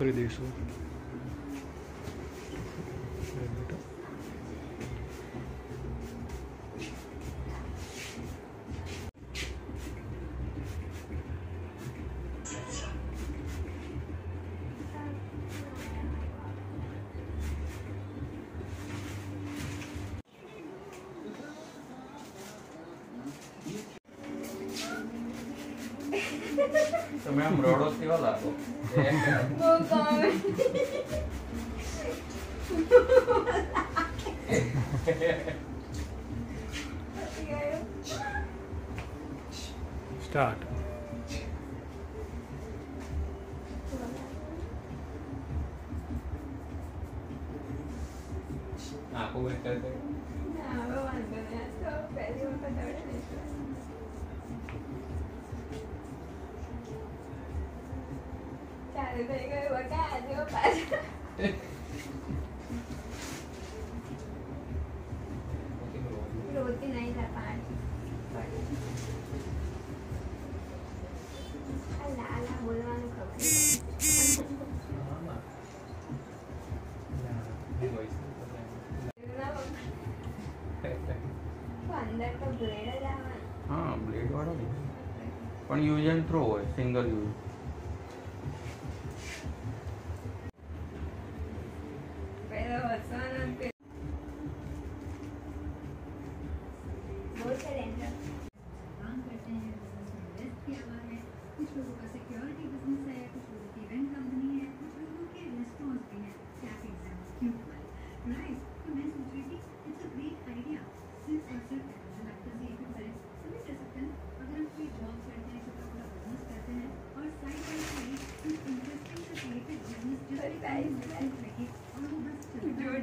प्रदेशों તો મેમ રોડો કેવા લાગો બહુ કોમ સ્ટાર્ટ આખો વેટ કરતા रोटी नहीं था पानी अल्लाह अल्लाह बोलवाने ખબર हाँ ब्लेड वाला भी પણ यूज एंड थ्रो હોય સિંગલ યુઝ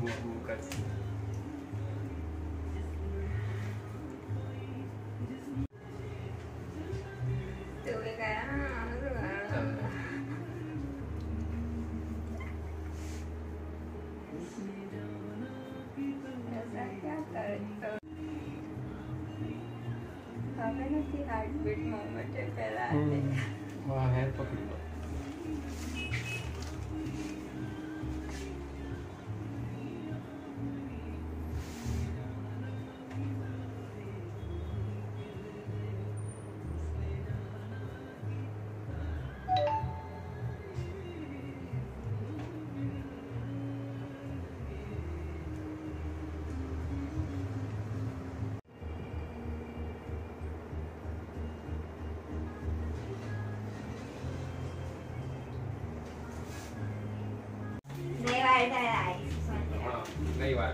तो वो करती मतलब हमें हम्म। तो ना की हार्ट बीट मोमेंट है पहला आते। हम्म। हैं वहाँ है तो पकड़ी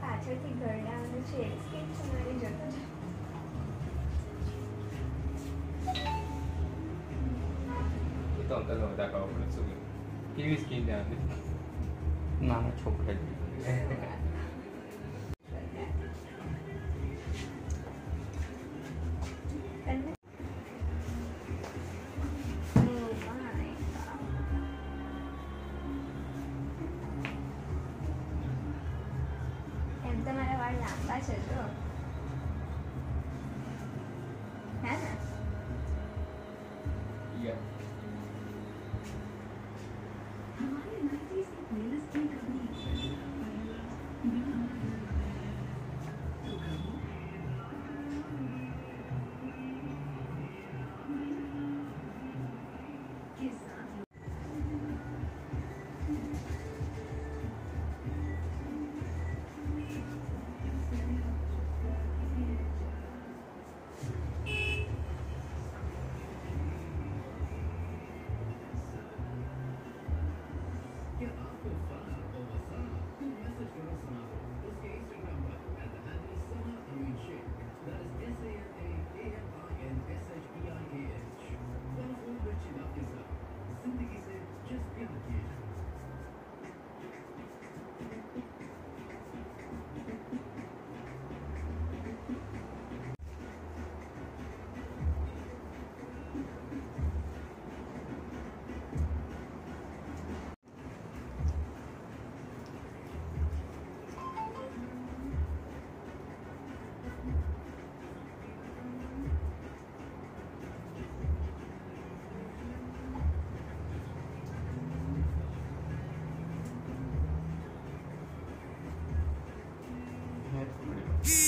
પાછળથી ગરડા આવે છે સ્કીન તમારી જતો છે? તો અંકલ કહો પડે શું કેવી સ્કીન છે ના છોકરા আছে তো হ্যাঁ না ইয়া Thank you. complete.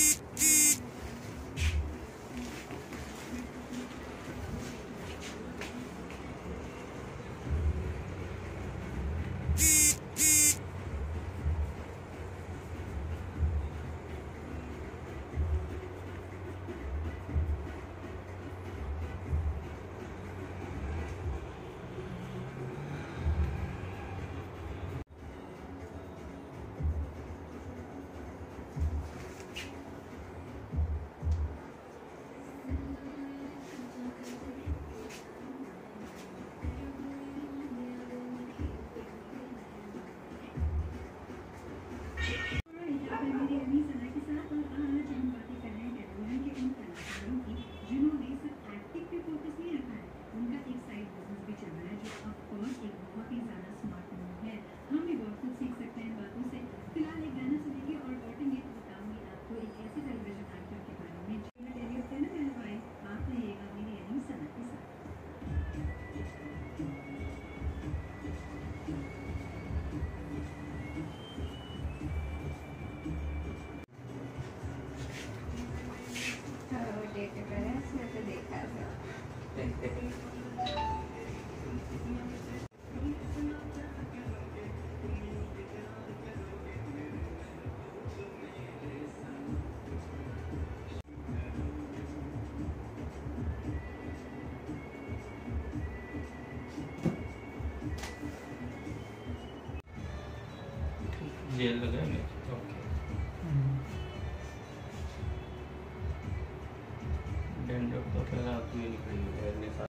डेंड्रफ तो पहले आती ही निकलेगी हेयर के साथ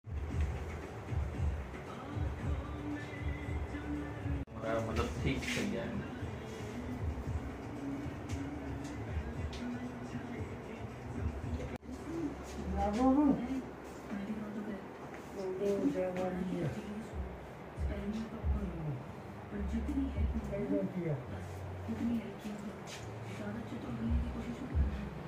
हमारा मतलब ठीक चल जाएँगे तैयार है जाकर तुम्ही टाकलं आडू आवडू नाही येत. हुआ नहीं देना मुझे ना मेहंदी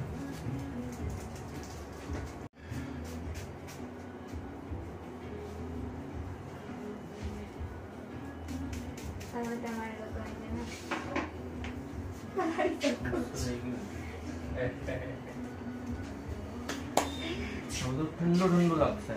네. 저도 흘로흘로 낙세.